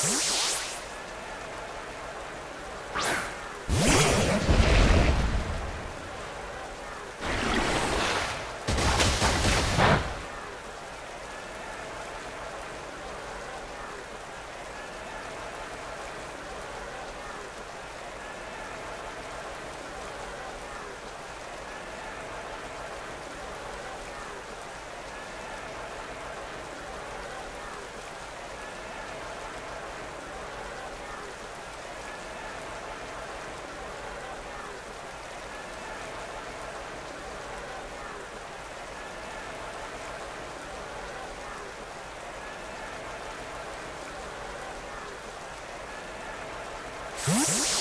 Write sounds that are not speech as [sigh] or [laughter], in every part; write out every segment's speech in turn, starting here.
Mm-hmm. What?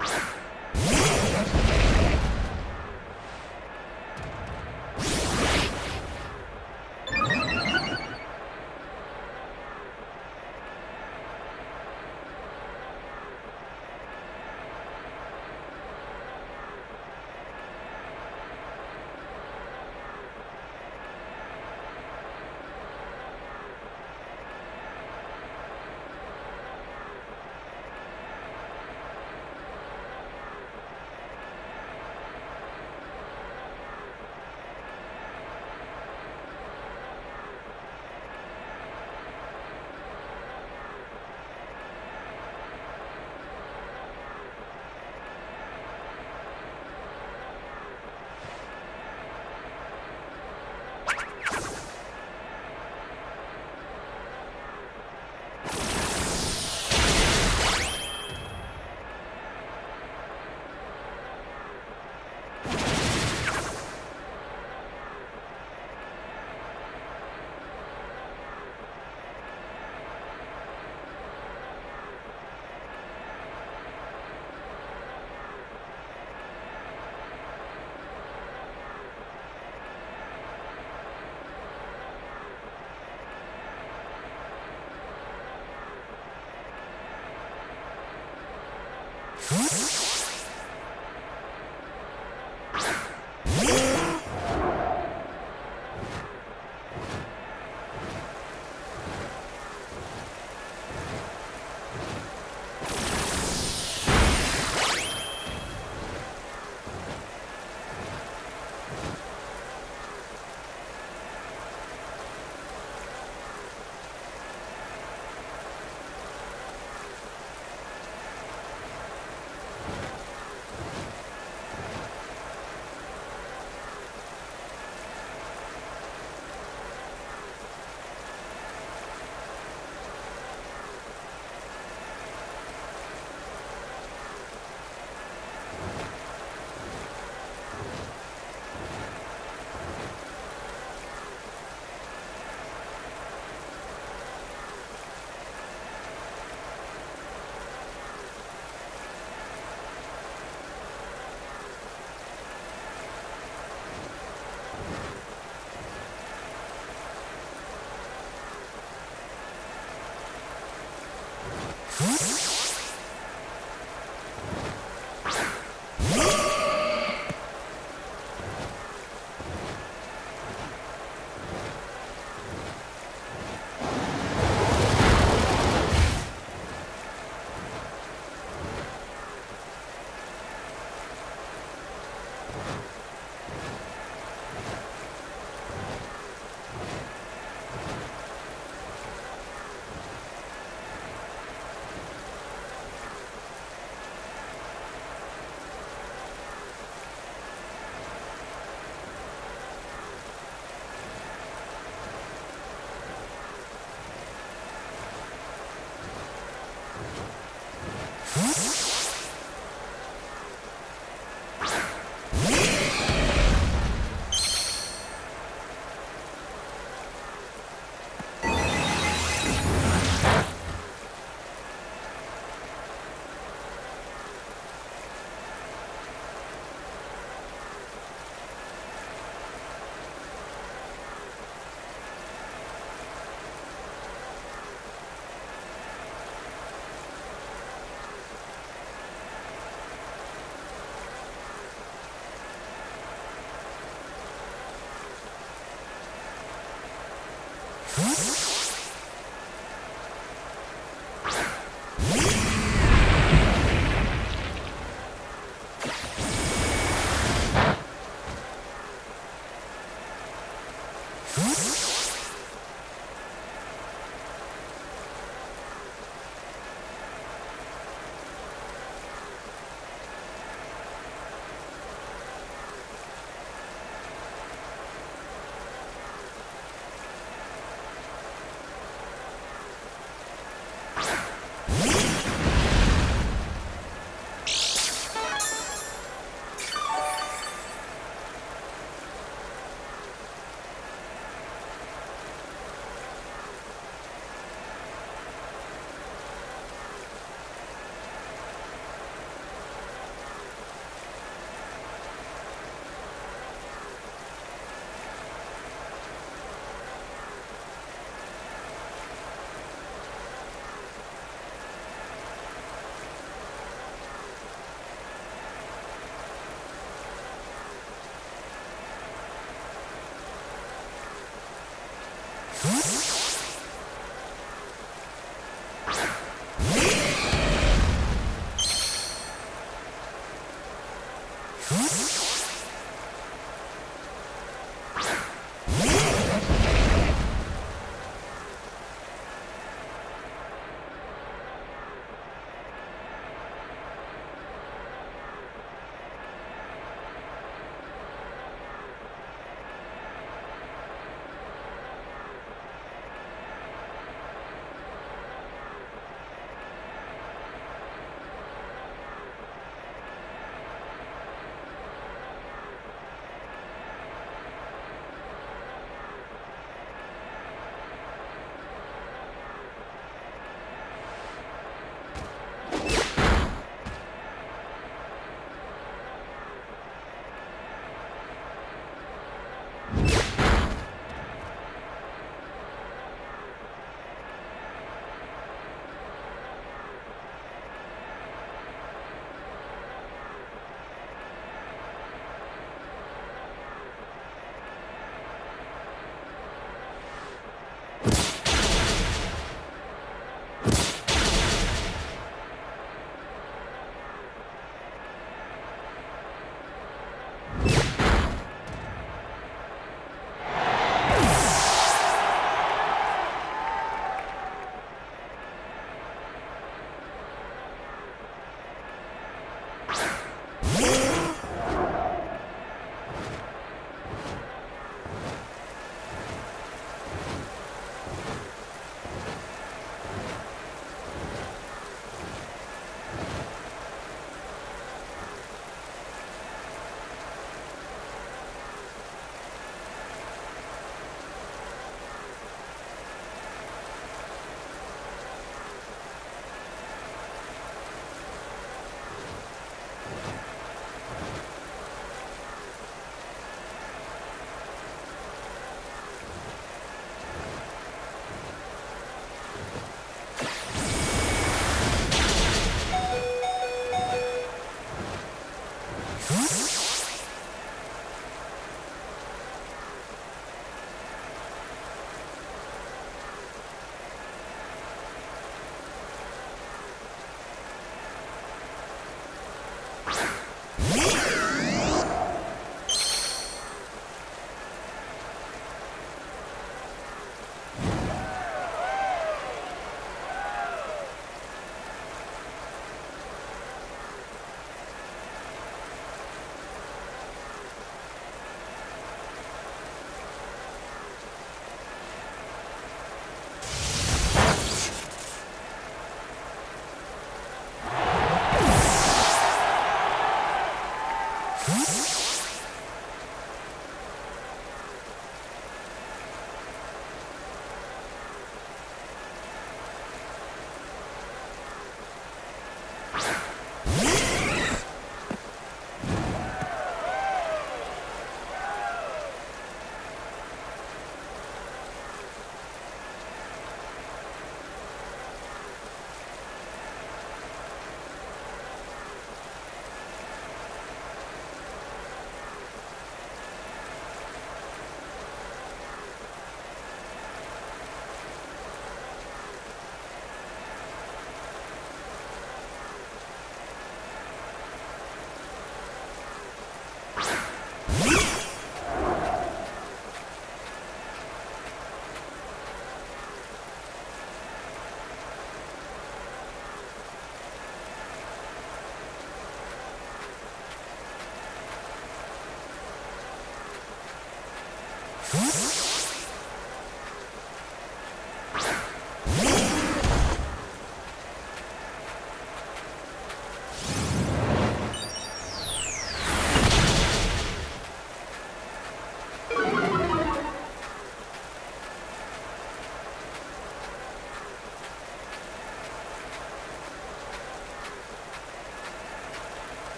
you [laughs] What? What? Huh?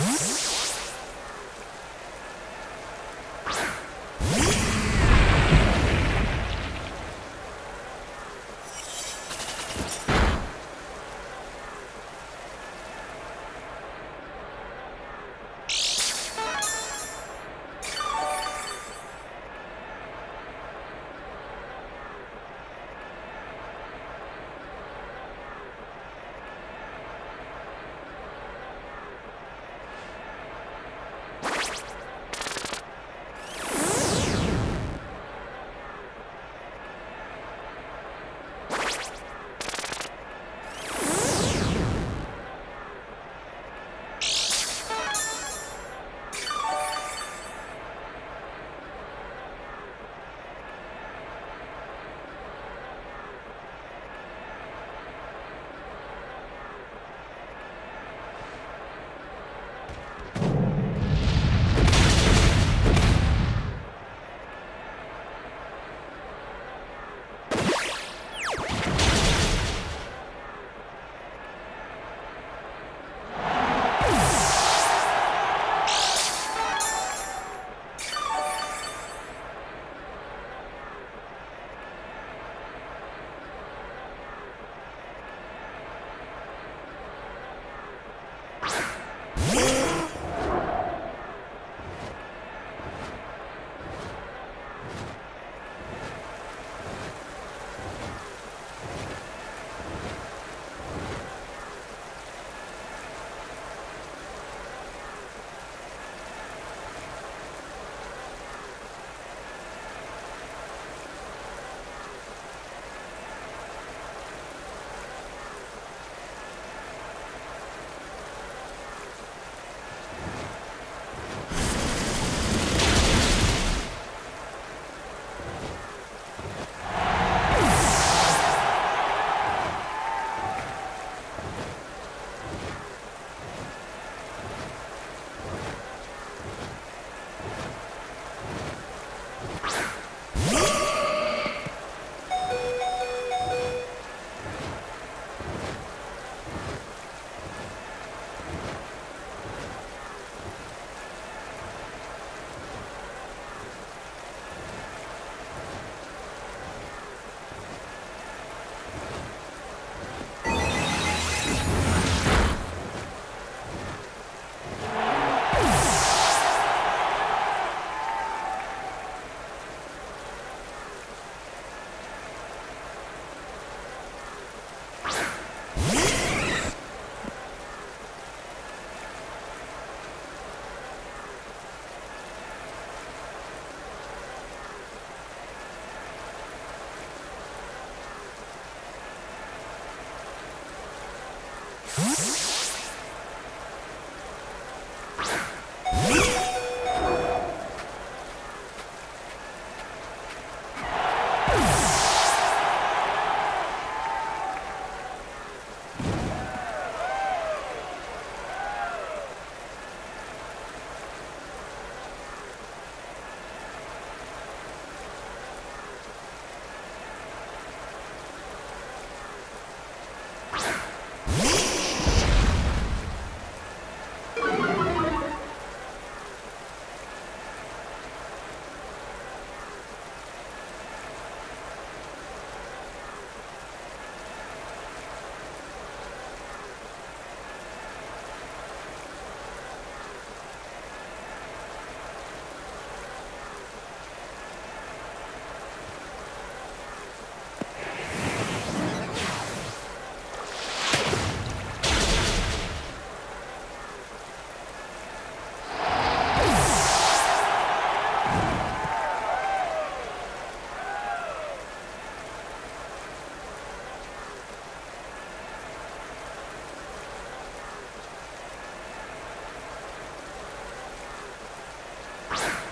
Música you.